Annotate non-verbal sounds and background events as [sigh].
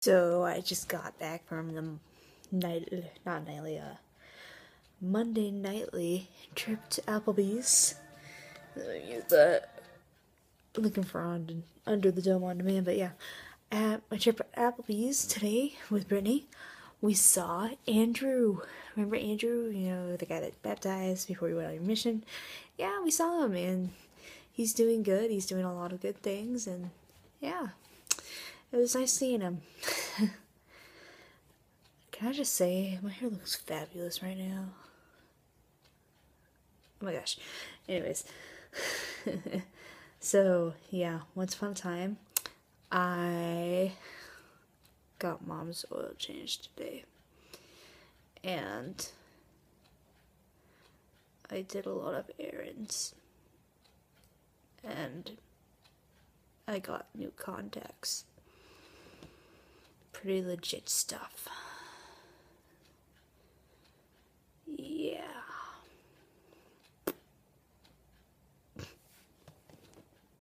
So I just got back from the night, not nightly, uh, Monday nightly trip to Applebee's. Use the looking for on under the dome on demand, but yeah, at my trip at Applebee's today with Brittany, we saw Andrew. Remember Andrew? You know the guy that baptized before we went on your mission. Yeah, we saw him, and he's doing good. He's doing a lot of good things, and yeah, it was nice seeing him. [laughs] Can I just say, my hair looks fabulous right now. Oh my gosh. Anyways. [laughs] so, yeah, once upon a time, I got mom's oil changed today. And I did a lot of errands. And I got new contacts. Pretty legit stuff.